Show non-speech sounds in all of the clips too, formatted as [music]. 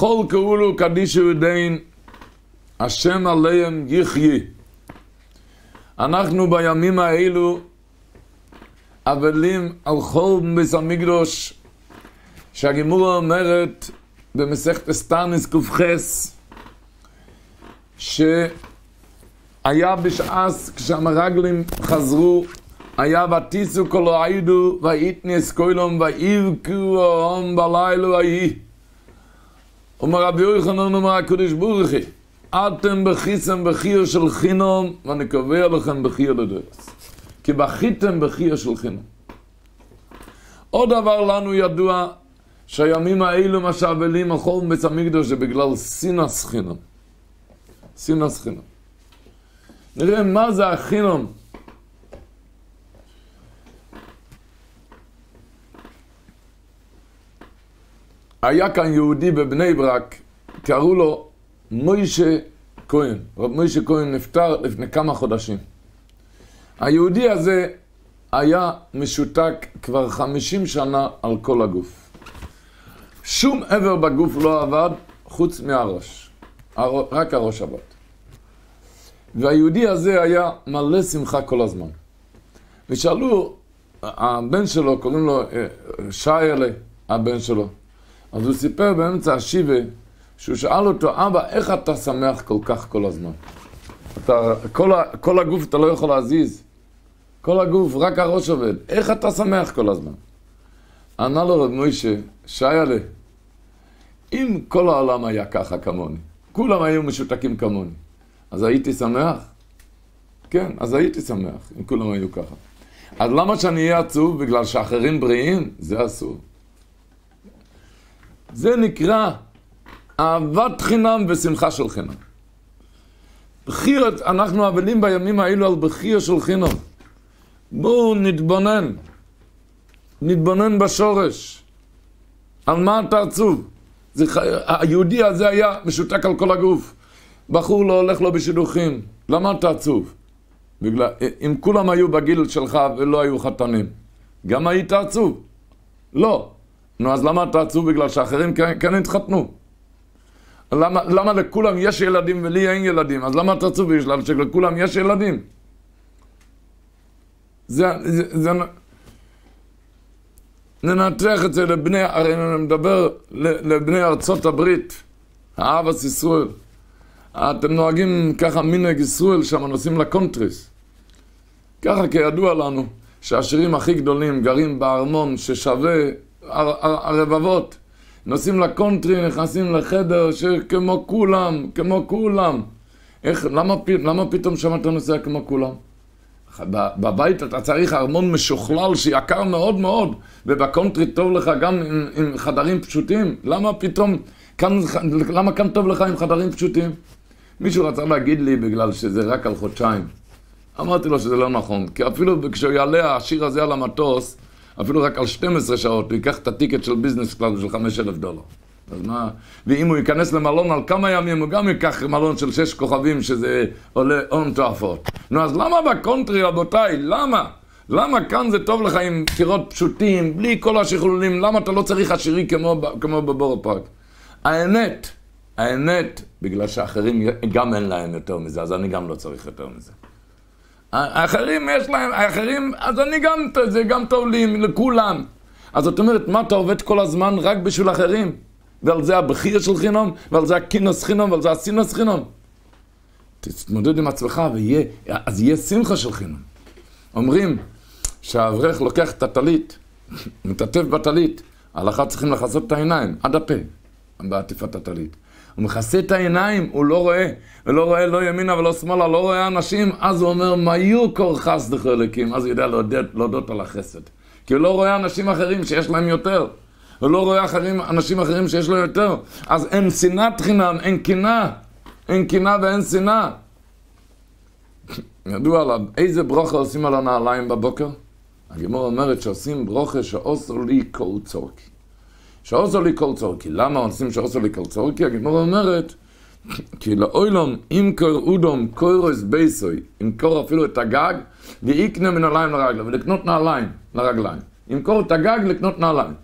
בכל קראו קדישו ידיין, השם עליהם יחיה. אנחנו בימים האלו אבלים על חול ביס המקדוש, שהגימורה אומרת במסכת אסתרניס ק"ח, שהיה בשעס כשהמרגלים חזרו, היה ותיסו כל העידו, ויתנס קוילום, ויבכו ההום בלילה ויהי. אומר רבי יוחנן אומר הקדוש ברוך הוא, אתם בכיסם בחיר של חינום, ואני קובע לכם בחיר לדרס. כי בכיתם בחיר של חינום. עוד דבר לנו ידוע, שהימים האלו מה שאבלים החור בית המקדוש זה בגלל סינס חינום. סינס חינום. נראה מה זה החינום. היה כאן יהודי בבני ברק, קראו לו מוישה כהן. רב מוישה כהן נפטר לפני כמה חודשים. היהודי הזה היה משותק כבר חמישים שנה על כל הגוף. שום איבר בגוף לא עבד חוץ מהראש. רק הראש עבד. והיהודי הזה היה מלא שמחה כל הזמן. ושאלו, הבן שלו, קוראים לו אה, שיילה, הבן שלו. אז הוא סיפר באמצע השיבה, שהוא שאל אותו, אבא, איך אתה שמח כל כך כל הזמן? אתה, כל, ה, כל הגוף אתה לא יכול להזיז. כל הגוף, רק הראש עובד. איך אתה שמח כל הזמן? ענה לו רב מוישה, שיילה, אם כל העולם היה ככה כמוני, כולם היו משותקים כמוני, אז הייתי שמח? כן, אז הייתי שמח, אם כולם היו ככה. אז למה שאני אהיה עצוב? בגלל שאחרים בריאים? זה אסור. זה נקרא אהבת חינם ושמחה של חינם. בחירת, אנחנו אבלים בימים האלו על בחיר של חינם. בואו נתבונן, נתבונן בשורש. על מה אתה עצוב? זה, היהודי הזה היה משותק על כל הגוף. בחור לא הולך לו בשידוכים. למה אתה עצוב? בגלל, אם כולם היו בגיל שלך ולא היו חתנים, גם היית עצוב? לא. נו, אז למה אתה עצוב? בגלל שאחרים כן, כן התחתנו. למה, למה לכולם יש ילדים ולי אין ילדים? אז למה אתה עצוב? בגלל שלכולם יש ילדים. זה, זה, זה, ננתח את זה לבני, הרי אני מדבר לבני ארצות הברית, האבס ישראל. אתם נוהגים ככה מנהג ישראל שם, נוסעים לקונטריס. ככה כידוע לנו, שהשירים הכי גדולים גרים בארמון ששווה הרבבות. נוסעים לקונטרי, נכנסים לחדר שכמו כולם, כמו כולם. איך, למה, למה פתאום שם אתה נוסע כמו כולם? בבית אתה צריך ארמון משוכלל שיקר מאוד מאוד, ובקונטרי טוב לך גם עם, עם חדרים פשוטים. למה פתאום, כאן, למה כאן טוב לך עם חדרים פשוטים? מישהו רצה להגיד לי בגלל שזה רק על חודשיים. אמרתי לו שזה לא נכון, כי אפילו כשהוא יעלה העשיר הזה על המטוס, אפילו רק על 12 שעות, הוא ייקח את ה ticket של business class של 5,000 דולר. אז מה, ואם הוא ייכנס למלון על כמה ימים, הוא גם ייקח מלון של 6 כוכבים, שזה עולה הון תועפות. נו, אז למה בקונטרי, רבותיי? למה? למה כאן זה טוב לך עם קירות פשוטים, בלי כל השכלולים? למה אתה לא צריך עשירי כמו, כמו בבור פארק? האמת, האמת, בגלל שאחרים גם אין להם יותר מזה, אז אני גם לא צריך יותר מזה. האחרים יש להם, האחרים, אז אני גם, זה גם טוב לי, לכולם. אז זאת אומרת, מה אתה עובד כל הזמן רק בשביל אחרים? ועל זה הבכיר של חינום, ועל זה הכינוס חינום, ועל זה הסינוס חינום. תתמודד עם עצמך, ויהיה, אז יהיה שמחה של חינום. אומרים שהאברך לוקח את הטלית, מטטף בטלית, ההלכה צריכים לכסות את העיניים, עד הפה, בעטיפת הטלית. הוא מכסה את העיניים, הוא לא רואה, ולא רואה לא ימינה ולא שמאלה, לא רואה אנשים, אז הוא אומר, מה יהיו קור חסדך אלוקים? אז הוא יודע להודות, להודות על החסד. כי הוא לא רואה אנשים אחרים שיש להם יותר. הוא לא רואה אחרים, אנשים אחרים שיש לו יותר. אז אין שנאת חינם, אין קנאה. אין קנאה ואין שנאה. [laughs] ידוע עליו, איזה ברוכה עושים על הנעליים בבוקר? הגימור אומרת שעושים ברוכה שעושו לי כל צורקי. שעושו לי כל צורקי. למה עושים שעושו לי כל צורקי? הגימור אומרת, כי לאוילום, אם קור אודום קוירוס בייסוי, ימכור אפילו את הגג, ויקנה מנעליים לרגליים, ולקנות נעליים לרגליים. ימכור את הגג לקנות נעליים.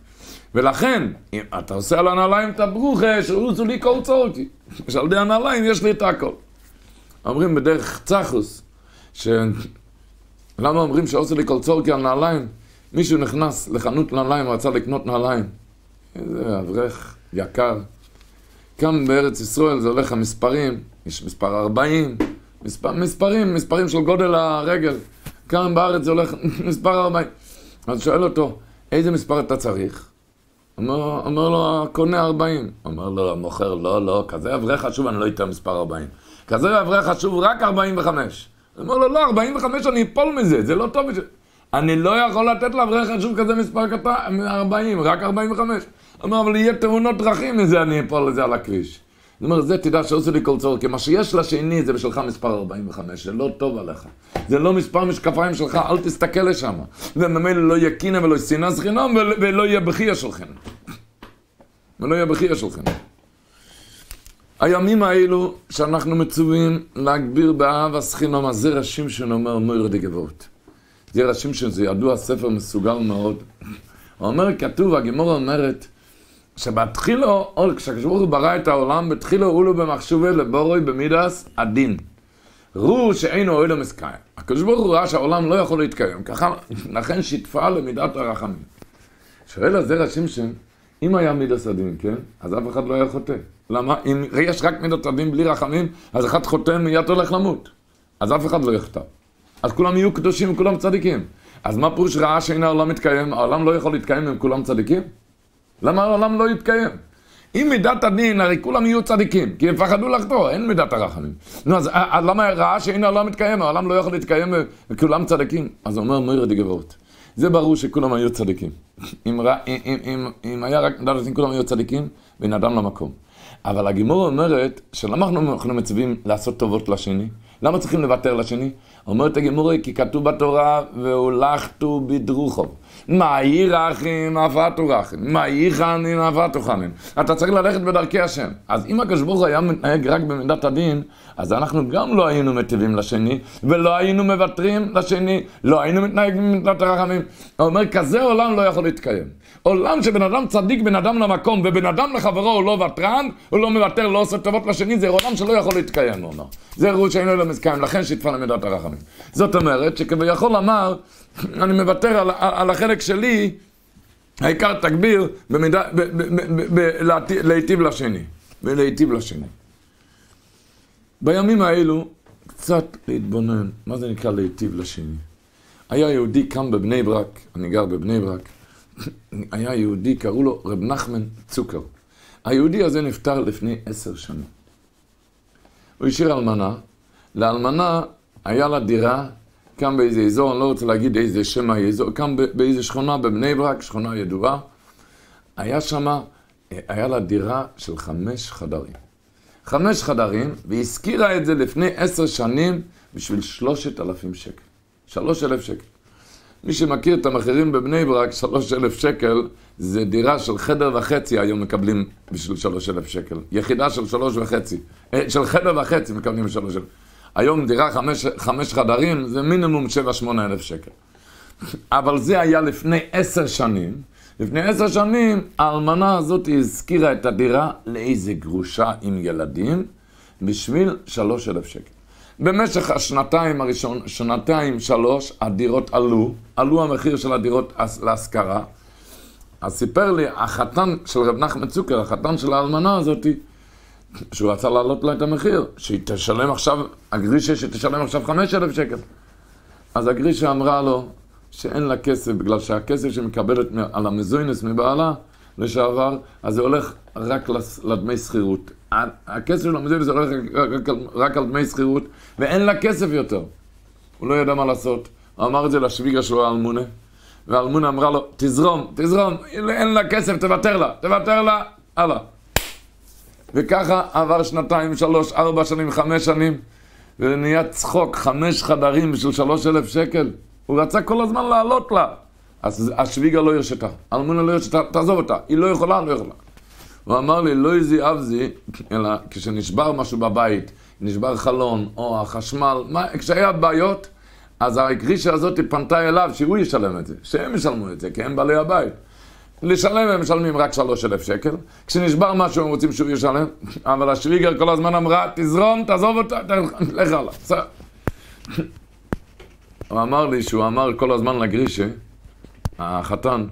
ולכן, אם אתה עושה על הנעליים את הברוכה, שרוצו לי כל צורקי. שעל ידי הנעליים יש לי את הכל. אומרים בדרך צחוס, ש... למה אומרים שעושה לי כל צורקי על נעליים? מישהו נכנס לחנות נעליים, רצה לקנות נעליים. איזה אברך יקר. כאן בארץ ישראל זה הולך המספרים, יש מספר 40, מספר, מספרים, מספרים של גודל הרגל. כאן בארץ זה הולך [laughs] מספר 40. אז שואל אותו, איזה מספר אתה צריך? אומר, אומר לו, הקונה 40. אומר לו, המוכר, לא, לא, כזה אברך חשוב, אני לא אתן מספר 40. כזה אברך חשוב, רק 45. אומר לו, לא, 45 אני אפול מזה, זה לא טוב. אני לא יכול לתת לאברך חשוב כזה מספר קטן, 40, רק 45. אומר, אבל יהיה תאונות דרכים מזה, אני אפול לזה על הכביש. זאת אומרת, זה תדע שעושה לי כל צורך, כי מה שיש לשני זה בשבילך מספר 45, זה לא טוב עליך. זה לא מספר משקפיים שלך, אל תסתכל לשם. וממילא לא יהיה קינא ולא שנאה זכינם ולא יהיה בחייה שלכם. ולא יהיה בחייה שלכם. הימים האלו שאנחנו מצווים להגביר באהבה סחינום, אז זה רשים שנאמר מויר דגבות. זה רשים שזה ידוע ספר מסוגל מאוד. הוא אומר, כתוב, הגימורה אומרת, שבתחילו, כשהקדוש הוא ברא את העולם, בתחילו אולו במחשובי לבורוי במידס הדין. ראו שאינו אוהל מסקיים. הקדוש ברוך הוא ראה שהעולם לא יכול להתקיים, ככה, לכן שיתפה למידת הרחמים. שואל הזרע שמשון, אם היה מידס הדין, כן? אז אף אחד לא היה חוטא. למה? אם יש רק מידת הדין בלי רחמים, אז אחד חוטא מיד הולך למות. אז אף אחד לא יחטא. אז כולם יהיו קדושים וכולם צדיקים. אז מה פירוש רעה שאין העולם מתקיים? העולם לא יכול להתקיים אם כולם צדיקים? למה העולם לא יתקיים? אם מידת הדין, הרי כולם יהיו צדיקים, כי הם פחדו לחטוא, אין מידת הרחמים. נו, אז אה, למה ראה שאין העולם מתקיים? העולם לא יכול להתקיים וכולם צדיקים. אז אומר מויר דגבות. זה ברור שכולם היו צדיקים. [laughs] אם, אם, אם, אם, היה רק מידת הדין, כולם היו צדיקים, בן אדם למקום. אבל הגימור אומרת, שלמה אנחנו מצווים לעשות טובות לשני? למה צריכים לוותר לשני? אומרת הגימורי, כי כתוב בתורה, והולכתו בדרוכו. מה ירחם אבתו רחם, מה יחנין אבתו חנין. אתה צריך ללכת בדרכי השם. אז אם הקדוש ברוך היה מתנהג רק במידת הדין, אז אנחנו גם לא היינו מטיבים לשני, ולא היינו מוותרים לשני, לא היינו מתנהגים במידת הרחמים. הוא אומר, כזה עולם לא יכול להתקיים. עולם שבן אדם צדיק, בן אדם למקום, ובן אדם לחברו הוא לא ותרן, הוא לא מוותר, לא עושה טובות לשני, זה עולם שלא יכול להתקיים, הוא אומר. זה רות שאינו אלא מזכיים, לכן שיתפה למידת הרחמים. זאת אומרת, שכביכול אמר, אני מוותר על, על החלק שלי, העיקר תגביר במידה, להיטיב לשני, ולהיטיב לשני. בימים האלו, קצת להתבונן, מה זה נקרא להיטיב לשני? היה יהודי כאן בבני ברק, אני גר בבני ברק, [clears throat] היה יהודי, קראו לו רב נחמן צוקר. היהודי הזה נפטר לפני עשר שנים. הוא השאיר אלמנה, לאלמנה היה לה דירה כאן באיזה אזור, אני לא רוצה להגיד איזה שם האזור, כאן באיזה שכונה בבני ברק, שכונה ידועה. היה שמה, היה לה דירה של חמש חדרים. חמש חדרים, והיא הזכירה את זה לפני עשר שנים בשביל שלושת אלפים שקל. שלוש אלף שקל. מי שמכיר את המחירים בבני ברק, שלוש אלף שקל, זה דירה של חדר וחצי היום מקבלים בשביל שלוש אלף שקל. יחידה של שלוש וחצי, אה, של חדר וחצי מקבלים בשלוש אלף. היום דירה חמש, חמש חדרים זה מינימום שבע שמונה אלף שקל. אבל זה היה לפני עשר שנים. לפני עשר שנים האלמנה הזאת הזכירה את הדירה לאיזה גרושה עם ילדים בשביל שלוש אלף שקל. במשך השנתיים הראשון, שנתיים, שלוש, הדירות עלו, עלו המחיר של הדירות להשכרה. אז סיפר לי החתן של רב נחמן צוקר, החתן של האלמנה הזאתי, שהוא רצה להעלות לה את המחיר, שהיא תשלם עכשיו, הגרישה שתשלם עכשיו חמש אלף שקל. אז הגרישה אמרה לו שאין לה כסף, בגלל שהכסף שהיא מקבלת על המזוינס מבעלה לשעבר, אז זה הולך רק לדמי שכירות. הכסף של המזוינס הולך רק, רק, רק על דמי שכירות, ואין לה כסף יותר. הוא לא ידע מה לעשות. הוא אמר את זה לשוויגה שלו, אלמונה, ואלמונה אמרה לו, תזרום, תזרום, אין לה כסף, תוותר לה, תוותר לה, הלאה. וככה עבר שנתיים, שלוש, ארבע שנים, חמש שנים, ונהיה צחוק, חמש חדרים בשביל שלוש אלף שקל. הוא רצה כל הזמן לעלות לה. אז השוויגה לא הרשתה, אלמונה לא הרשתה, תעזוב אותה, היא לא יכולה, לא יכולה. הוא אמר לי, לא איזי אבזי, אלא כשנשבר משהו בבית, נשבר חלון, או החשמל, מה, כשהיה בעיות, אז הגרישה הזאת פנתה אליו שהוא ישלם את זה, שהם ישלמו את זה, כי הם בעלי הבית. לשלם הם משלמים רק שלוש אלף שקל, כשנשבר משהו הם רוצים שהוא ישלם, אבל השוויגר כל הזמן אמרה, תזרום, תעזוב אותה, לך הלאה, בסדר. הוא אמר לי שהוא אמר כל הזמן לגרישה, החתן,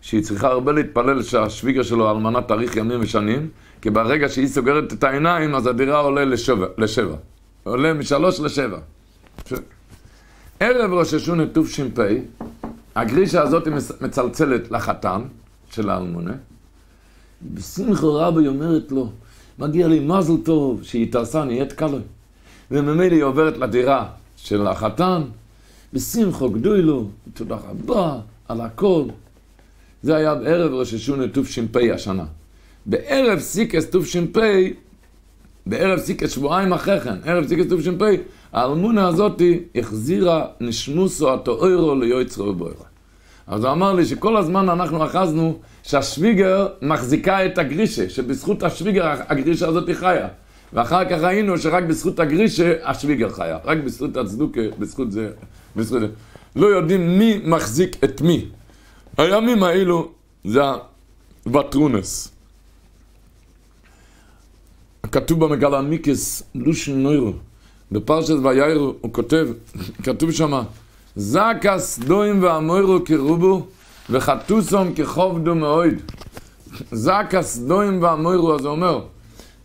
שהיא צריכה הרבה להתפלל שהשוויגר שלו אלמנה תאריך ימים ושנים, כי ברגע שהיא סוגרת את העיניים, אז הדירה עולה לשבע. לשבע. עולה משלוש לשבע. ערב ראש השונה תש"פ, הגרישה הזאת מצלצלת לחתן של האלמונה, בשמחה רבה היא אומרת לו, מגיע לי מזל טוב, שהיא תעשה, נהיית קלה. וממילא היא עוברת לדירה של החתן, בשמחה גדוי לו, תודה רבה על הכל. זה היה בערב ראש השונה תש"פ השנה. בערב סיקס תש"פ, בערב סיקס שבועיים אחרי כן, ערב סיקס תש"פ, האלמונה הזאתי החזירה נשמוסו התוארו ליועצרו ובוירה. אז הוא אמר לי שכל הזמן אנחנו אחזנו שהשוויגר מחזיקה את הגרישה, שבזכות השוויגר הגרישה הזאת חיה. ואחר כך ראינו שרק בזכות הגרישה השוויגר חיה. רק בזכות הצדוקה, בזכות זה, בזכות זה. לא יודעים מי מחזיק את מי. הימים האלו זה הווטרונס. כתוב במגלה מיקס לושן נוירו. בפרשת וייר הוא כותב, כתוב שמה, זקס דוים ואמוירו כרובו וחטוסום כחובדו מאויד. זקס דוים ואמוירו, אז הוא אומר,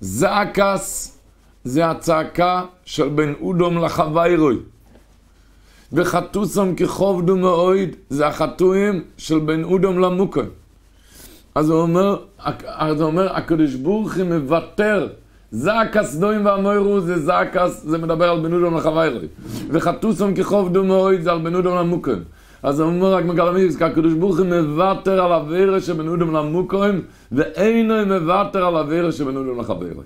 זקס זה הצעקה של בן אודום לחווירוי. וחטוסום כחובדו מאויד זה החטואים של בן אודום למוקה. אז הוא אומר, אז הוא אומר, הקדוש ברוך הוא מוותר זעקס דוים והמוירו זה זעקס, זה מדבר על בנודום לחווירי. וחטוסום כחוב דומוי זה על בנודום למוקם. אז אומר רק מגלמיס, כי הקדוש ברוך הוא מוותר על אווירה שבנודום למוקם, ואינו מוותר על אווירה שבנודום לחווירי.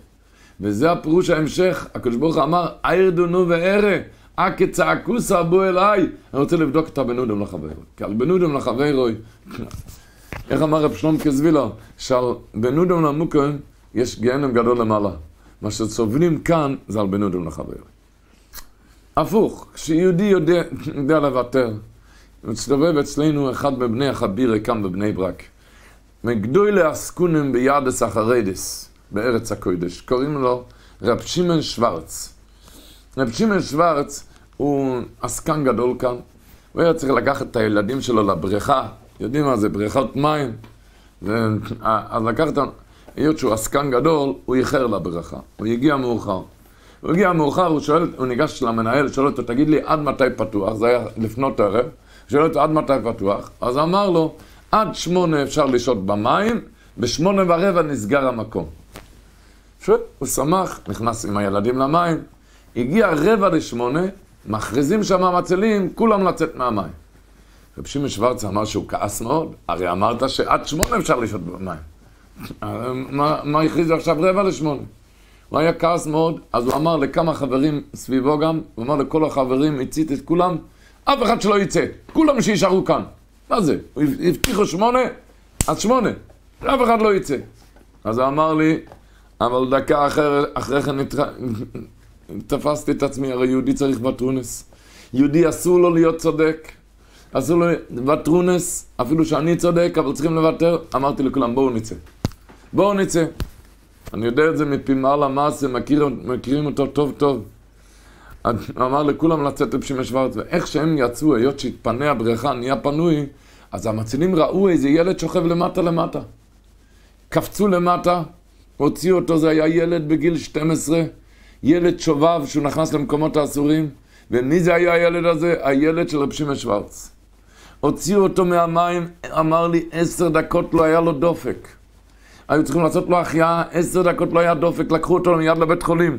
וזה הפירוש ההמשך, הקדוש הוא אמר, עיר דונו וערה, אקה צעקו סבו אליי. אני רוצה לבדוק את הבנודם לחברו. כי על בנודם לחברו, איך אמר רב שלום כזבילו, שעל בנודם למוקם יש גיהנם גדול למעלה. מה שסובלים כאן זה על בן אדם לחבר. הפוך, כשיהודי יודע, יודע לוותר, מסתובב אצלנו אחד מבני החבירה כאן בבני ברק. מגדולי עסקונים ביד הסחרדס, בארץ הקודש, קוראים לו רב שמעון שוורץ. רב שמעון שוורץ הוא עסקן גדול כאן, הוא היה צריך לקחת את הילדים שלו לבריכה, יודעים מה זה, בריכות מים, אז לקח אותם, היות שהוא עסקן גדול, הוא איחר לברכה, הוא הגיע מאוחר. הוא הגיע מאוחר, הוא שואל, הוא ניגש למנהל, שואל אותו, תגיד לי, עד מתי פתוח? זה היה לפנות ערב. שואל אותו, עד מתי פתוח? אז אמר לו, עד שמונה אפשר לשהות במים, בשמונה ורבע נסגר המקום. שואל, הוא שמח, נכנס עם הילדים למים, הגיע רבע לשמונה, מכריזים שם המצלים, כולם לצאת מהמים. רב שמעון שוורץ אמר שהוא כעס מאוד, הרי אמרת שעד שמונה אפשר לשהות במים. מה הכריזו עכשיו רבע לשמונה? הוא היה כעס מאוד, אז הוא אמר לכמה חברים סביבו גם, הוא אמר לכל החברים, הצית את כולם, אף אחד שלא יצא, כולם שישארו כאן. מה זה? הבטיחו שמונה, אז שמונה, אף אחד לא יצא. אז הוא אמר לי, אבל דקה אחר, אחרי כן תפסתי את עצמי, הרי יהודי צריך בטרונס. יהודי אסור לו להיות צודק, אסור לו בטרונס, אפילו שאני צודק, אבל צריכים לוותר. אמרתי לכולם, בואו נצא. בואו נצא. אני יודע את זה מפי מעל המעשה, מכיר, מכירים אותו טוב טוב. הוא אמר לכולם לצאת לפשימי שוורץ, ואיך שהם יצאו, היות שהתפנה הבריכה, נהיה פנוי, אז המצילים ראו איזה ילד שוכב למטה למטה. קפצו למטה, הוציאו אותו, זה היה ילד בגיל 12, ילד שובב שהוא נכנס למקומות האסורים, ומי זה היה הילד הזה? הילד של רב שמעון שוורץ. הוציאו אותו מהמים, אמר לי, עשר דקות לא היה לו דופק. היו צריכים לעשות לו החייאה, עשר דקות לא היה דופק, לקחו אותו מיד לבית חולים.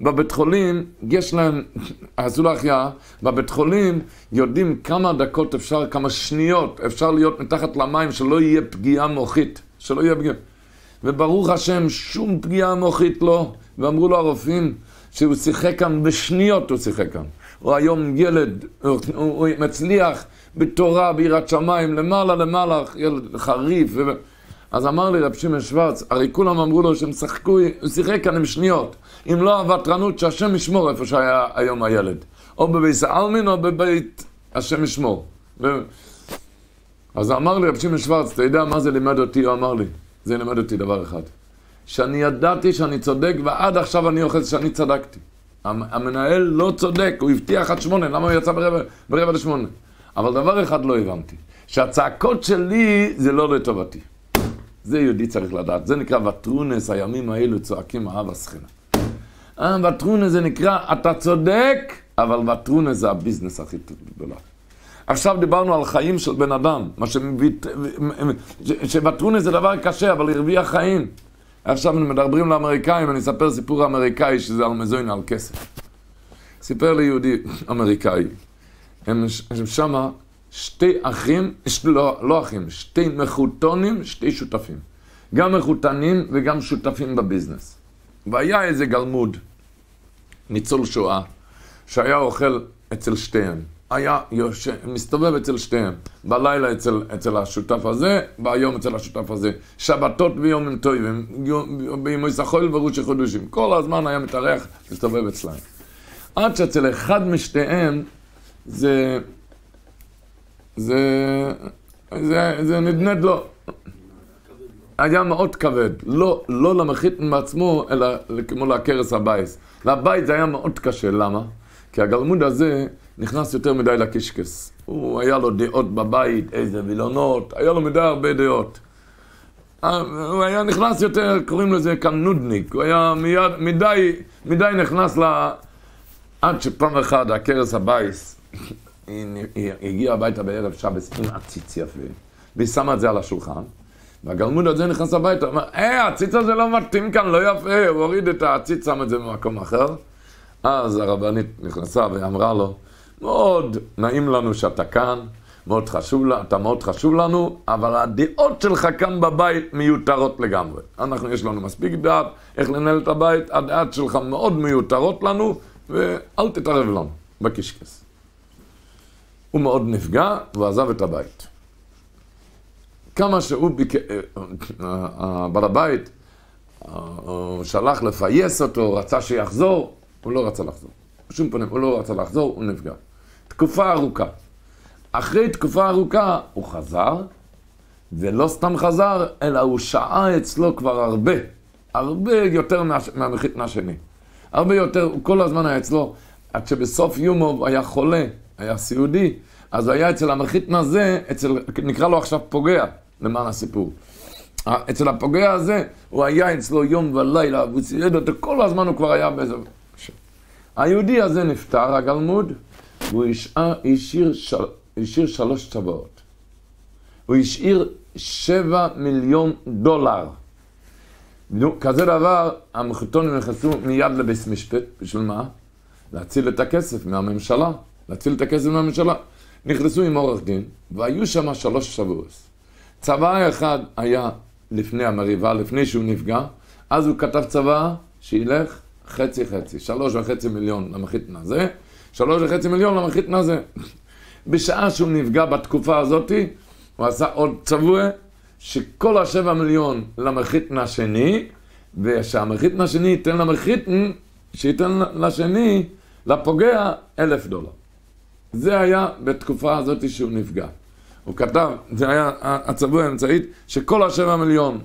בבית חולים, יש להם, [laughs] עשו לו החייאה, בבית חולים יודעים כמה דקות אפשר, כמה שניות אפשר להיות מתחת למים, שלא יהיה פגיעה מוחית, שלא יהיה פגיעה. וברוך השם, שום פגיעה מוחית לא. ואמרו לו הרופאים שהוא שיחק כאן, בשניות הוא שיחק כאן. הוא היום ילד, הוא, הוא, הוא מצליח בתורה, ביראת שמיים, למעלה למעלה, ילד חריף. ו... אז אמר לי רב שמעון שוורץ, הרי כולם אמרו לו שהם שחקו, הוא שיחק כאן עם שניות. אם לא הוותרנות, שהשם ישמור איפה שהיה היום הילד. או בבית העלמין או בבית השם ישמור. ו... אז אמר לי רב שמעון שוורץ, אתה יודע מה זה לימד אותי? הוא אמר לי, זה לימד אותי דבר אחד. שאני ידעתי שאני צודק, ועד עכשיו אני אוחז שאני צדקתי. המנהל לא צודק, הוא הבטיח עד שמונה, למה הוא יצא ברבע, ברבע לשמונה? אבל דבר אחד לא הבנתי, שהצעקות שלי זה לא לטובתי. זה יהודי צריך לדעת, זה נקרא וטרונס, הימים האלו צועקים אהב הסכנה. אה, וטרונס זה נקרא, אתה צודק, אבל וטרונס זה הביזנס הכי גדולה. עכשיו דיברנו על חיים של בן אדם, מה שוותרונס זה דבר קשה, אבל הרוויח חיים. עכשיו מדברים לאמריקאים, אני אספר סיפור אמריקאי שזה על מזוין, על כסף. סיפר לי יהודי אמריקאי, הם, הם שמה שתי אחים, לא, לא אחים, שתי מחותונים, שתי שותפים. גם מחותנים וגם שותפים בביזנס. והיה איזה גלמוד, ניצול שואה, שהיה אוכל אצל שתיהם. היה יושב, מסתובב אצל שתיהם, בלילה אצל, אצל השותף הזה, ביום אצל השותף הזה. שבתות ויומים טובים, בימי סחול וראשי חודשים. כל הזמן היה מתארח, מסתובב אצלהם. עד שאצל אחד משתיהם זה, זה, זה, זה נדנד לו. היה מאוד כבד, לא, לא למחית מעצמו, אלא כמו לעקרס הבייס. לבית זה היה מאוד קשה, למה? כי הגלמוד הזה נכנס יותר מדי לקישקס. הוא, היה לו דעות בבית, איזה וילונות, היה לו מדי הרבה דעות. אה, הוא היה נכנס יותר, קוראים לזה כאן נודניק, הוא היה מיד, מדי, מדי נכנס ל... עד שפעם אחת הכרס הבייס, היא, הגיעה הביתה בערב שבס עם עציץ יפה, והיא שמה את זה על השולחן, והגלמוד הזה נכנס הביתה, אמר, אה, העציץ הזה לא מתאים כאן, לא יפה, הוא הוריד את העציץ, שם את זה במקום אחר. אז הרבנית נכנסה ואמרה לו, מאוד נעים לנו שאתה כאן, מאוד חשוב, אתה מאוד חשוב לנו, אבל הדעות שלך כאן בבית מיותרות לגמרי. אנחנו, יש לנו מספיק דעת איך לנהל את הבית, הדעות שלך מאוד מיותרות לנו, ואל תתערב לנו בקישקס. הוא מאוד נפגע ועזב את הבית. כמה שהוא, ביק... אה, בעל הבית, אה, שלח לפייס אותו, רצה שיחזור, הוא לא רצה לחזור. בשום פנים, הוא לא רצה לחזור, הוא נפגע. תקופה ארוכה. אחרי תקופה ארוכה הוא חזר, ולא סתם חזר, אלא הוא שעה אצלו כבר הרבה, הרבה יותר מהמחיתן השני. הרבה יותר, הוא כל הזמן היה אצלו, עד שבסוף יומו היה חולה, היה סיעודי, אז היה אצל המחיתן הזה, אצל, נקרא לו עכשיו פוגע, למען הסיפור. אצל הפוגע הזה, הוא היה אצלו יום ולילה, והוא צירד אותו, כל הזמן הוא כבר היה באיזה... היהודי הזה נפטר, הגלמוד, והוא השאיר, של... השאיר שלוש צוואות. הוא השאיר שבע מיליון דולר. כזה דבר, המחותונים נכנסו מיד לבית משפט, בשביל מה? להציל את הכסף מהממשלה, להציל את הכסף מהממשלה. נכנסו עם עורך דין, והיו שם שלוש שבועות. צבא אחד היה לפני המריבה, לפני שהוא נפגע, אז הוא כתב צבא שילך חצי חצי, שלוש וחצי מיליון למחיתן הזה, שלוש וחצי מיליון למחיתן הזה. בשעה שהוא נפגע בתקופה הזאת, הוא עשה עוד צבוע, שכל השבע מיליון למחיתן השני, ושהמחיתן השני ייתן למחיתן, שייתן לשני, לפוגע, אלף דולר. זה היה בתקופה הזאת שהוא נפגע. הוא כתב, זה היה הצבוע האמצעית, שכל השבע מיליון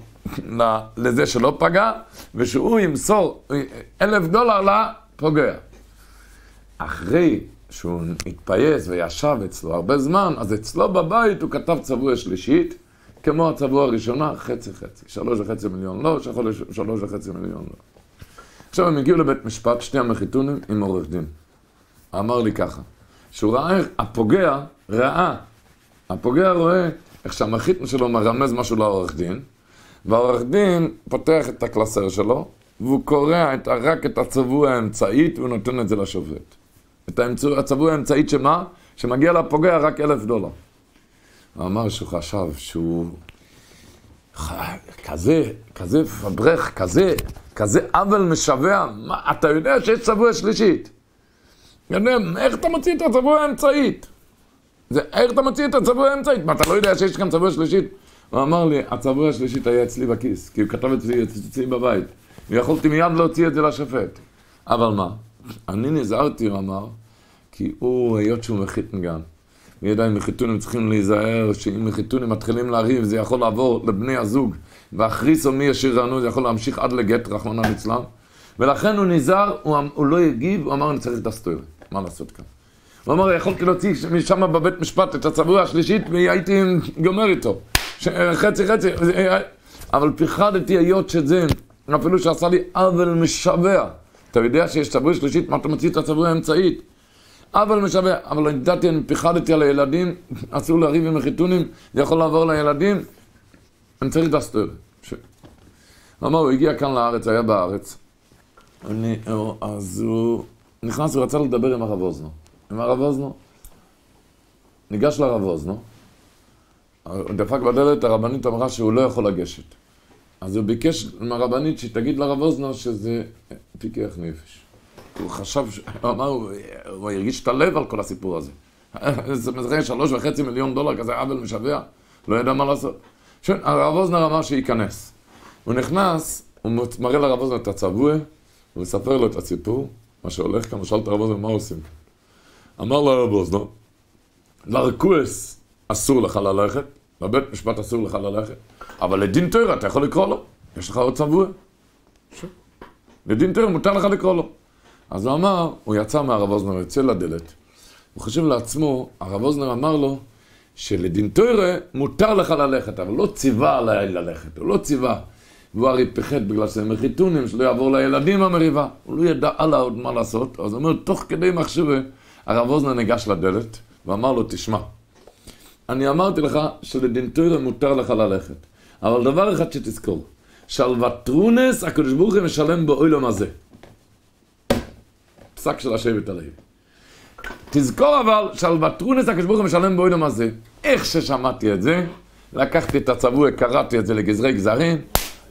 לזה שלא פגע, ושהוא ימסור אלף דולר לפוגע. אחרי שהוא התפייס וישב אצלו הרבה זמן, אז אצלו בבית הוא כתב צבוע שלישית, כמו הצבוע הראשונה, חצי חצי. שלוש וחצי מיליון לא, שלוש וחצי מיליון לא. עכשיו הם הגיעו לבית משפט, שני המחיתונים עם עורך דין. אמר לי ככה, שהוא ראה הפוגע ראה, הפוגע רואה איך שהמחיתון שלו מרמז משהו לעורך דין, והעורך דין פותח את הקלסר שלו, והוא קורע את, רק את הצבוע האמצעית, והוא נותן את זה לשופט. את הצבוע האמצעית שמה? שמגיע לפוגע רק אלף דולר. הוא אמר שהוא חשב שהוא כזה, כזה פברך, כזה, כזה עוול משווע, מה, אתה יודע שיש צבוע שלישית. יודע, איך אתה מוציא את הצבוע האמצעית? זה, איך אתה מוציא את הצבוע האמצעית? מה, אתה לא יודע שיש כאן צבוע שלישית? הוא אמר לי, הצבוע השלישית היה אצלי בכיס, כי הוא כתב זה אצלי בבית. ויכולתי מיד להוציא את זה לשופט. אבל מה? אני נזהרתי, הוא אמר, כי הוא, היות שהוא מחיתן גם, הוא ידע אם מחיתונים צריכים להיזהר, שאם מחיתונים מתחילים לריב זה יכול לעבור לבני הזוג, והכריסו מי ישיר לנו, זה יכול להמשיך עד לגט, רחמנא ליצלן. ולכן הוא נזהר, הוא, הוא לא הגיב, הוא אמר, אני צריך את הסטוירי, מה לעשות כאן? הוא אמר, יכולתי להוציא משם בבית משפט את הצבוע השלישית והייתי גומר איתו. חצי חצי, אבל פחדתי היות שזה, אפילו שעשה לי עוול משווע. אתה יודע שיש צבוע שלישית, מה אתה מוציא את הצבוע האמצעית? עוול משווע, אבל ידעתי, אני פחדתי על הילדים, אסור לריב עם החיתונים, זה יכול לעבור לילדים, אני צריך הסטורי. הוא אמר, הוא הגיע כאן לארץ, היה בארץ, אני, אז הוא נכנס, הוא רצה לדבר עם הרב אוזנו. עם הרב אוזנו. ניגש לרב אוזנו, דפק בדלת, הרבנית אמרה שהוא לא יכול לגשת. אז הוא ביקש מהרבנית שתגיד לרב אוזנו שזה פיקח נפש. הוא חשב, הוא אמר, הוא הרגיש את הלב על כל הסיפור הזה. [laughs] זה מזרח שלוש וחצי מיליון דולר, כזה עוול משווע, לא ידע מה לעשות. הרב אוזנר אמר שייכנס. הוא נכנס, הוא מראה לרב אוזנר את הצבוע, הוא מספר לו את הסיפור, מה שהולך כאן, הוא שאל את הרב אוזנר מה עושים. אמר לו הרב אוזנר, לרקואס אסור לך ללכת, בבית משפט אסור לך ללכת, אבל לדין תורה אתה יכול לקרוא לו, יש לך עוד צבוע. לדין תורה מותר לך לקרוא לו. אז הוא אמר, הוא יצא מהרב אוזנר, יוצא לדלת. הוא חושב לעצמו, הרב אוזנר אמר לו, שלדין תורה מותר לך ללכת, אבל לא ציווה עליי ללכת, הוא לא ציווה. והוא הרי פחד בגלל שהם מחיתונים, שלא יעבור לילדים המריבה. הוא לא ידע הלאה עוד מה לעשות, אז הוא אומר, תוך כדי מחשבה, הרב אוזנר ניגש לדלת, ואמר לו, תשמע, אני אמרתי לך שלדין תורה מותר לך ללכת, אבל דבר אחד שתזכור, שלווטרונס הקדוש ברוך הוא משלם באוילום הזה. פסק של השבט הלוי. תזכור אבל שלווטרונס הקדוש ברוך הוא משלם באוילום הזה. איך ששמעתי את זה, לקחתי את הצבוע, קראתי את זה לגזרי גזרים,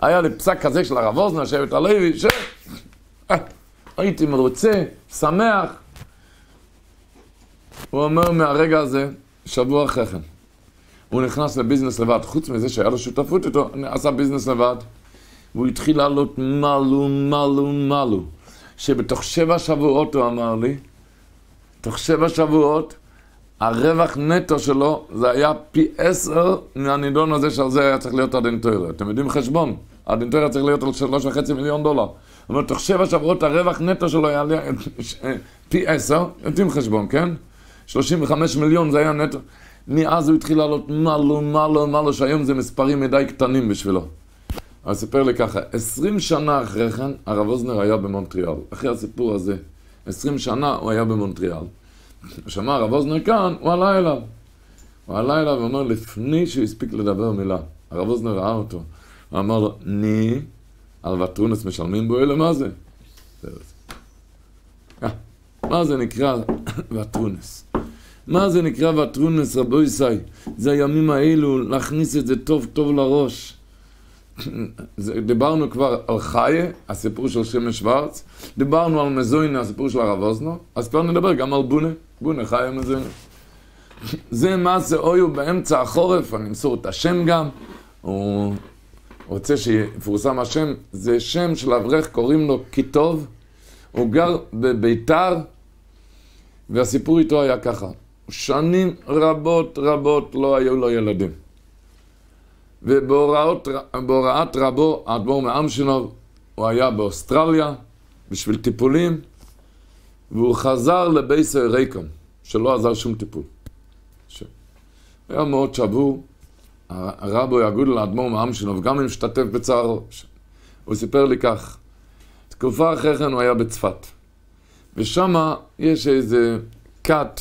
היה לי פסק כזה של הרב אוזנר, שבט הלוי, ש... הייתי מרוצה, שמח. הוא אומר מהרגע הזה, שבוע אחרי כן, הוא נכנס לביזנס לבד, חוץ מזה שהיה לו שותפות איתו, עשה ביזנס לבד. והוא התחיל לעלות מלו, מלו, מלו. שבתוך שבע שבועות, הוא אמר לי, תוך שבע שבועות, הרווח נטו שלו זה היה פי עשר מהנידון הזה שעל זה היה צריך להיות הדנטוירה. אתם יודעים חשבון? הדנטוירה צריך להיות על שלוש וחצי מיליון דולר. זאת אומרת, תוך שבע שבועות הרווח נטו שלו היה [laughs] פי עשר, יודעים חשבון, כן? 35 מיליון זה היה נטו. מאז הוא התחיל לעלות מלו, מלו, מלו, שהיום זה מספרים מדי קטנים בשבילו. אז סיפר לי ככה, 20 שנה אחרי כן, הרב אוזנר היה במונטריאל. אחרי הסיפור הזה, 20 שנה הוא היה במונטריאל. שמע הרב אוזנר כאן, הוא עלה אליו. הוא עלה אליו ואומר, לפני שהוא הספיק לדבר מילה, הרב אוזנר ראה אותו. הוא אמר לו, ני, על וטרונס משלמים בו אלה, מה זה? אה, מה זה נקרא וטרונס? מה זה נקרא וטרונס, רבו ישי? זה הימים האלו, להכניס את זה טוב טוב לראש. דיברנו כבר על חיה, הסיפור של שמש שוורץ, דיברנו על מזוינה, הסיפור של הרב אוזנו, אז כבר נדבר גם על בונה, בונה חיה מזוינה. זה מה זה אויו באמצע החורף, אני אמסור את השם גם, הוא רוצה שיפורסם השם, זה שם של אברך, קוראים לו קיטוב, הוא גר בביתר, והסיפור איתו היה ככה, שנים רבות רבות לא היו לו ילדים. ובהוראת רבו, האדמו"ר מאמשינוב, הוא היה באוסטרליה בשביל טיפולים, והוא חזר לבייסר רייקום, שלא עזר שום טיפול. ש... היה מאוד שבור, הרבו יגוד לאדמו"ר מאמשינוב, גם אם השתתף בצערו. ש... הוא סיפר לי כך, תקופה אחרי כן הוא היה בצפת, ושם יש איזה כת,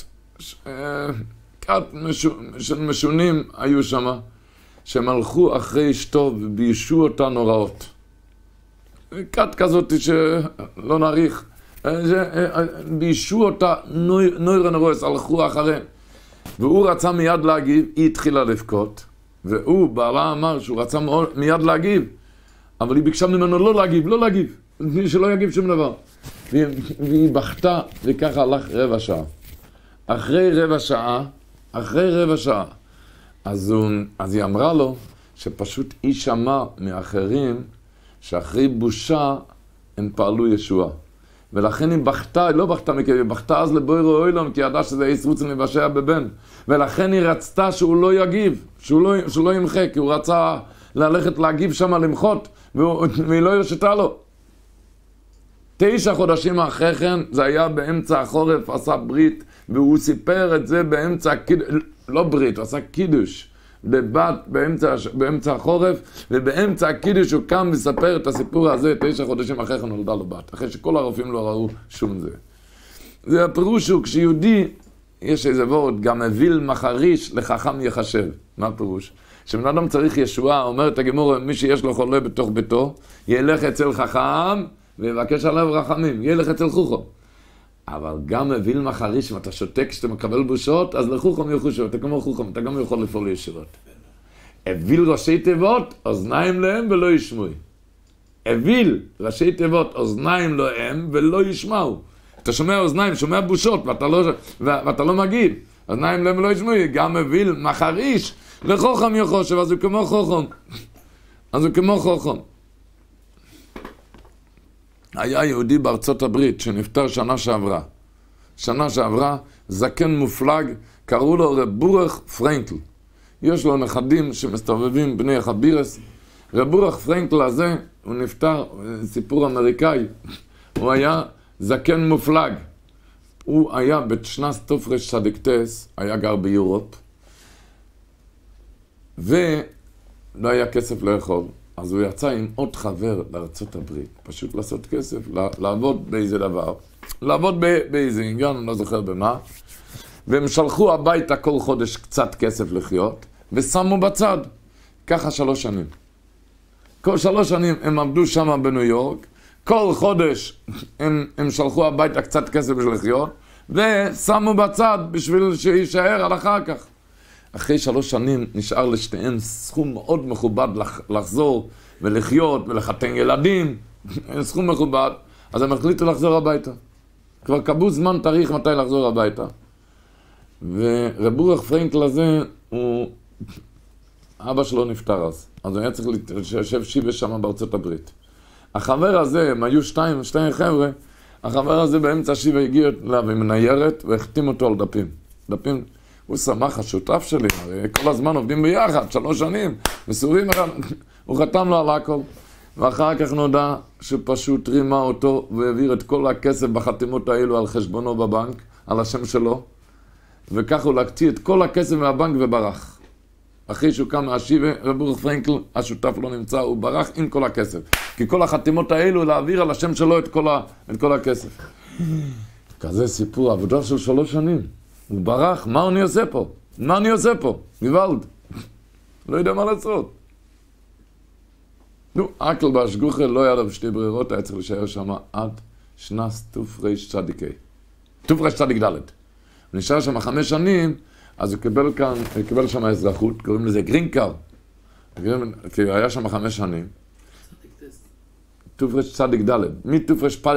אה, כת של משונים היו שם. שהם הלכו אחרי אשתו וביישו אותה נוראות. כת כזאת שלא נאריך, ביישו אותה נוירן רויס, הלכו אחריהם. והוא רצה מיד להגיב, היא התחילה לבכות, והוא, בעלה אמר שהוא רצה מיד להגיב, אבל היא ביקשה ממנו לא להגיב, לא להגיב, שלא יגיב שום דבר. והיא, והיא בכתה, וככה הלך רבע שעה. אחרי רבע שעה, אחרי רבע שעה, אז, הוא, אז היא אמרה לו שפשוט היא שמעה מאחרים שאחרי בושה הם פעלו ישועה. ולכן היא בכתה, היא לא בכתה מכאב, היא בכתה אז לבוירו אוילום, כי היא ידעה שזה איס רוצן מבשע בבן. ולכן היא רצתה שהוא לא יגיב, שהוא לא, שהוא לא ימחה, כי הוא רצה ללכת להגיב שם למחות, והיא לא הרשתה לו. תשע חודשים אחרי כן, זה היה באמצע החורף, עשה ברית, והוא סיפר את זה באמצע, לא ברית, הוא עשה קידוש. בבת באמצע, באמצע החורף, ובאמצע הקידוש הוא קם ומספר את הסיפור הזה, תשע חודשים אחרי כן נולדה לו בת, אחרי שכל הרופאים לא ראו שום זה. זה הפירוש הוא, כשיהודי, יש איזה וורד, גם אוויל מחריש לחכם יחשב. מה הפירוש? כשבן אדם צריך ישועה, אומרת הגמור, מי שיש לו חולה בתוך ביתו, ילך אצל חכם ויבקש עליו רחמים, ילך אצל חוכו. אבל גם אוויל מחריש, אם אתה שותק כשאתה מקבל בושות, אז לחוכם יחושו, אתה כמו חוכם, אתה גם יכול לפעול ישירות. אוויל ראשי תיבות, אוזניים להם ולא ישמעו. אוויל ראשי תיבות, אוזניים להם ולא ישמעו. אתה שומע אוזניים, שומע בושות, ואתה לא, ואתה לא מגיד. אוזניים להם ולא ישמעו, גם אוויל מחריש, לחוכם יחושב, אז הוא כמו חוכם. אז הוא כמו חוכם. היה יהודי בארצות הברית שנפטר שנה שעברה. שנה שעברה, זקן מופלג, קראו לו רב בורך פרנקל. יש לו נכדים שמסתובבים בני החבירס. רב בורך פרנקל הזה, הוא נפטר, סיפור אמריקאי. [laughs] הוא היה זקן מופלג. הוא היה בשנת תופרש צדיקטס, היה גר ביורופ, ולא היה כסף לאכול. אז הוא יצא עם עוד חבר הברית, פשוט לעשות כסף, לעבוד באיזה דבר, לעבוד באיזה עניין, אני לא זוכר במה, והם שלחו הביתה כל חודש קצת כסף לחיות, ושמו בצד. ככה שלוש שנים. כל שלוש שנים הם עבדו שם בניו יורק, כל חודש הם, הם שלחו הביתה קצת כסף בשביל לחיות, ושמו בצד בשביל שיישאר על אחר כך. אחרי שלוש שנים נשאר לשתיהן סכום מאוד מכובד לח, לחזור ולחיות ולחתן ילדים, [laughs] סכום מכובד, אז הם החליטו לחזור הביתה. כבר קבעו זמן תאריך מתי לחזור הביתה. ורב אורך פרנקל הזה, הוא... אבא שלו נפטר אז, אז הוא היה צריך לשבת שיבה שם בארצות הברית. החבר הזה, הם היו שתיים, שתיים חבר'ה, החבר הזה באמצע השיבה הגיע אליו עם ניירת והחתים אותו על דפים. דפים הוא שמח, השותף שלי, הרי כל הזמן עובדים ביחד, שלוש שנים, מסורים הוא חתם לו על הכל. ואחר כך נודע שפשוט רימה אותו והעביר את כל הכסף בחתימות האלו על חשבונו בבנק, על השם שלו, וכך הוא לקטי את כל הכסף מהבנק וברח. אחרי שהוא קם מהשיבה, רב אורך פרנקל, השותף לא נמצא, הוא ברח עם כל הכסף. כי כל החתימות האלו להעביר על השם שלו את כל, ה, את כל הכסף. כזה סיפור, עבודה של שלוש שנים. הוא ברח, מה אני עושה פה? מה אני עושה פה? גוואלד. לא יודע מה לעשות. נו, אקל באשגוכל לא היה לו שתי ברירות, היה צריך להישאר שם עד שנס תרצ"ק. תרצ"ד. הוא נשאר שם חמש שנים, אז הוא קיבל כאן, הוא קיבל שם אזרחות, קוראים לזה גרין קאר. כי היה שם חמש שנים. תרצ"ד. מתרפ"ט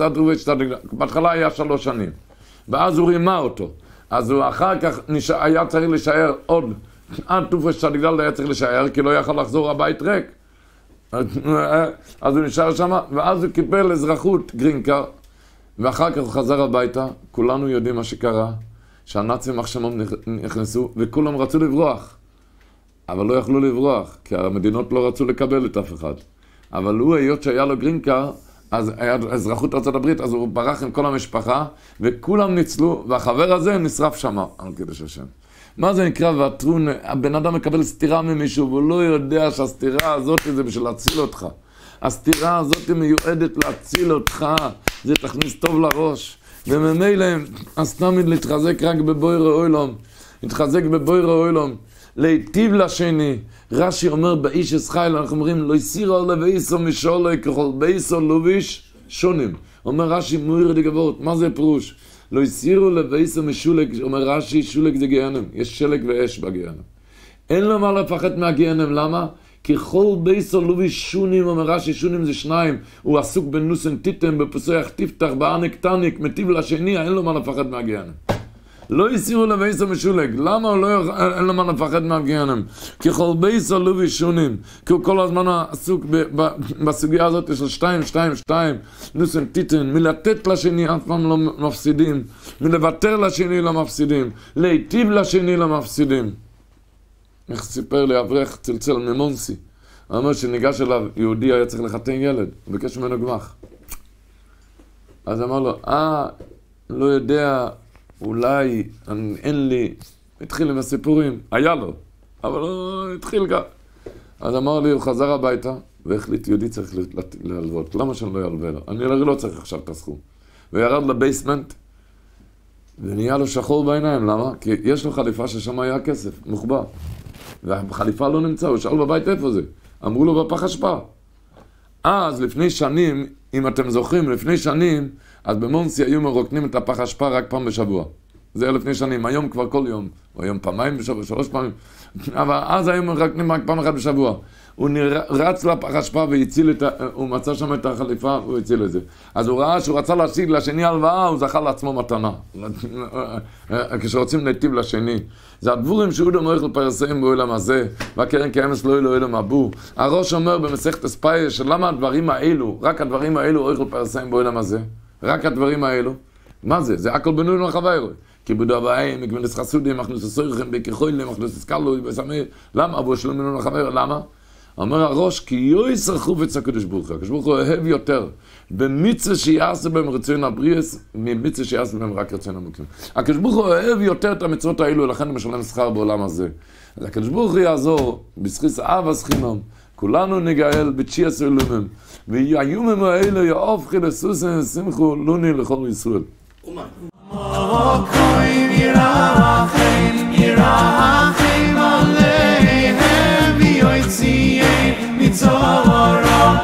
עד תרצ"ד. בהתחלה היה שלוש שנים. ואז הוא רימה אותו. אז הוא אחר כך נשאר, היה צריך להישאר עוד, עד תופש צדיגדל היה צריך להישאר, כי לא יכל לחזור הבית ריק. אז הוא נשאר שם, ואז הוא קיבל אזרחות גרינקר, ואחר כך הוא חזר הביתה, כולנו יודעים מה שקרה, שהנאצים עכשיו נכנסו, וכולם רצו לברוח. אבל לא יכלו לברוח, כי המדינות לא רצו לקבל את אף אחד. אבל הוא, היות שהיה לו גרינקר, אז היה אזרחות ארה"ב, אז הוא ברח עם כל המשפחה, וכולם ניצלו, והחבר הזה נשרף שם, על קידוש השם. מה זה נקרא ועטרון? הבן אדם מקבל סטירה ממישהו, והוא לא יודע שהסטירה הזאת זה בשביל להציל אותך. הסטירה הזאת מיועדת להציל אותך, זה תכניס טוב לראש. וממילא, אז תמיד להתחזק רק בבוירו אוילום. להתחזק בבוירו אוילום. להיטיב לשני. רש"י אומר באיש אסחייל, אנחנו אומרים, לא הסירו לבייסו משולו ככל בייסו לוביש שונים. אומר רש"י, מויר דגבות, מה זה פירוש? לא הסירו לבייסו משולק, אומר רש"י, שולק זה גיהנם, יש שלג ואש בגיהנם. אין לו מה לפחד מהגיהנם, למה? ככל בייסו לוביש שונים, אומר רש"י, שונים זה שניים, הוא עסוק בנוסן טיטם, בפסוח תפתח, בענק תניק, מטיב לשני, אין לו מה לפחד מהגיהנם. לא הסירו לבייסו משולג. למה הוא לא אין לו מה לפחד מהגיהנם? ככל בייסו לא וישונים. כי הוא כל הזמן עסוק בסוגיה הזאת של שתיים, שתיים, שתיים. נוסן טיטן, מלתת לשני אף פעם לא מפסידים. מלוותר לשני לא מפסידים. להיטיב לשני לא מפסידים. איך סיפר לי אברך צלצל ממונסי. הוא אומר שניגש אליו יהודי היה צריך לחתן ילד, הוא ביקש ממנו גמח. אז אמר לו, אה, לא יודע, אולי, אין לי, התחיל עם הסיפורים, היה לו, אבל הוא התחיל גם. אז אמר לי, הוא חזר הביתה, והחליט, יהודי צריך להלוות, למה שאני לא אלווה לו? אני לא צריך עכשיו את הסכום. וירד לבייסמנט, ונהיה לו שחור בעיניים, למה? כי יש לו חליפה ששם היה כסף, מוחבא. והחליפה לא נמצא, הוא שאל בבית איפה זה. אמרו לו בפח אשפה. אז לפני שנים, אם אתם זוכרים, לפני שנים, אז במונסי היו מרוקנים את הפח אשפה רק פעם בשבוע. זה היה לפני שנים, היום כבר כל יום, או היום פעמיים בשבוע, שלוש פעמים, [laughs] אבל אז היו מרוקנים רק פעם אחת בשבוע. הוא רץ לפח אשפה והציל את ה... הוא מצא שם את החליפה, הוא הציל את זה. אז הוא ראה שהוא רצה להשיג לשני הלוואה, הוא זכה לעצמו מתנה. [laughs] כשרוצים להיטיב לשני. זה הדבורים שאודו מויך לפרסם בעולם הזה, והקרן כאמס לא יהיה לו אלו מבו. הראש אומר במסכת אספאיה, שלמה הדברים האלו, רק הדברים האלו הויך לפרסם בעולם הזה? רק הדברים האלו? מה זה? זה הכל בנוי לחברו. כיבוד אבאים, מגבנס חסודים, מכנוס הסויכם, בכחוילים, מכנוס הסקלו, בסמי, למה? אבו שלום מנו לחברו, למה? אומר הראש, כי יוי סרחו בצע הקדוש ברוך הוא. הקדוש ברוך הוא אוהב יותר במצווה שיעשה בהם רצון הבריאס, ממצווה שיעשה בהם רק רצון המוקים. הקדוש ברוך הוא אוהב יותר את המצוות האלו, לכן הוא משלם שכר בעולם הזה. אז הקדוש ברוך הוא יעזור, בזכיס אב הסחינום, כולנו נגאל בתשיע סלומים, יאופכי לסוסן שמחו לוני לכל ישראל. מוקוים ירחם, ירחם עליהם, ויוציא מצורם